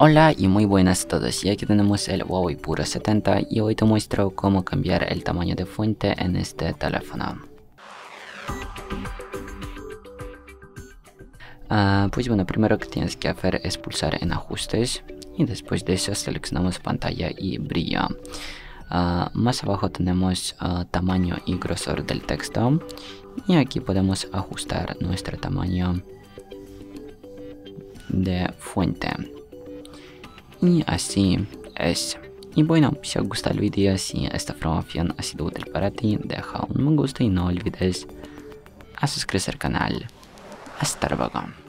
Hola y muy buenas a todos y aquí tenemos el Huawei Puro 70 y hoy te muestro cómo cambiar el tamaño de fuente en este teléfono. Uh, pues bueno, primero que tienes que hacer es pulsar en ajustes y después de eso seleccionamos pantalla y brillo. Uh, más abajo tenemos uh, tamaño y grosor del texto y aquí podemos ajustar nuestro tamaño de fuente y así es. Y bueno, si os gusta el vídeo, si esta información ha sido útil para ti, deja un me gusta y no olvides a suscribirse al canal. Hasta luego.